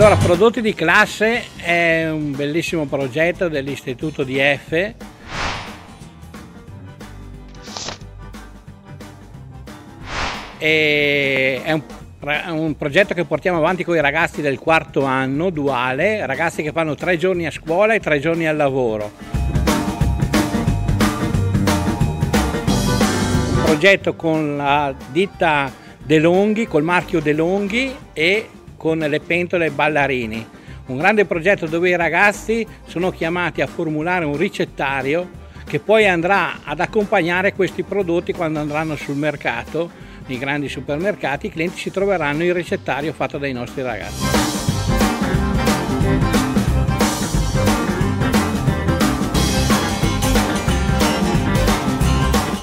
Allora, Prodotti di classe è un bellissimo progetto dell'Istituto di F è un, un, progetto che portiamo avanti con i ragazzi del quarto anno duale, ragazzi che fanno tre giorni a scuola e tre giorni al lavoro. Un progetto con la ditta De Longhi, col marchio De Longhi e con le pentole ballarini. Un grande progetto dove i ragazzi sono chiamati a formulare un ricettario che poi andrà ad accompagnare questi prodotti quando andranno sul mercato nei grandi supermercati i clienti si troveranno il ricettario fatto dai nostri ragazzi.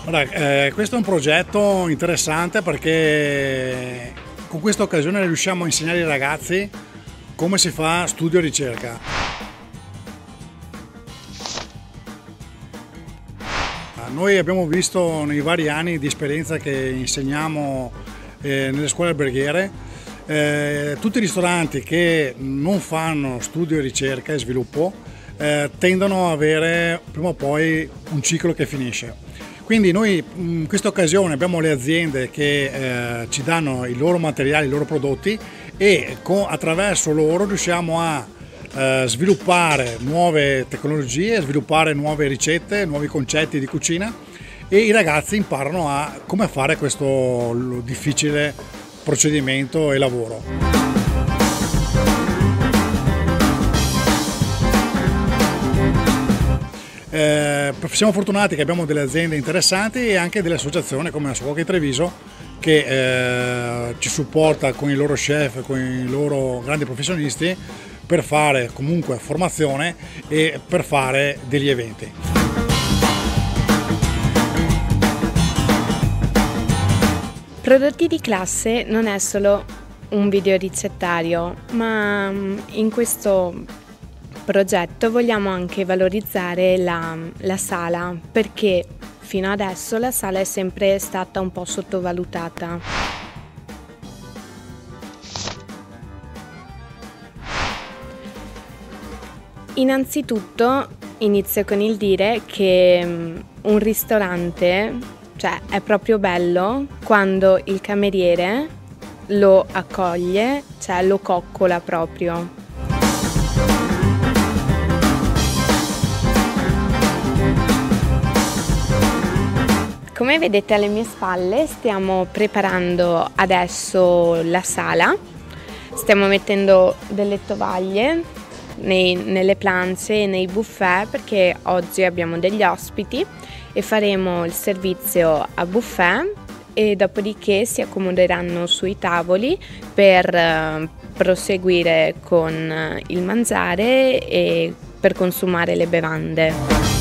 Allora, eh, questo è un progetto interessante perché con questa occasione riusciamo a insegnare ai ragazzi come si fa studio e ricerca. Noi abbiamo visto nei vari anni di esperienza che insegniamo eh, nelle scuole alberghiere eh, tutti i ristoranti che non fanno studio, ricerca e sviluppo eh, tendono ad avere prima o poi un ciclo che finisce. Quindi noi in questa occasione abbiamo le aziende che eh, ci danno i loro materiali, i loro prodotti e con, attraverso loro riusciamo a eh, sviluppare nuove tecnologie, sviluppare nuove ricette, nuovi concetti di cucina e i ragazzi imparano a come fare questo difficile procedimento e lavoro. Eh, siamo fortunati che abbiamo delle aziende interessanti e anche delle associazioni come la Suoca Treviso che eh, ci supporta con i loro chef, con i loro grandi professionisti per fare comunque formazione e per fare degli eventi. Prodotti di classe non è solo un video ricettario, ma mm, in questo progetto vogliamo anche valorizzare la, la sala perché fino adesso la sala è sempre stata un po' sottovalutata. Innanzitutto inizio con il dire che mm, un ristorante cioè, è proprio bello quando il cameriere lo accoglie, cioè lo coccola proprio. Come vedete alle mie spalle stiamo preparando adesso la sala, stiamo mettendo delle tovaglie nei, nelle planze e nei buffet perché oggi abbiamo degli ospiti e faremo il servizio a buffet e dopodiché si accomoderanno sui tavoli per eh, proseguire con il mangiare e per consumare le bevande.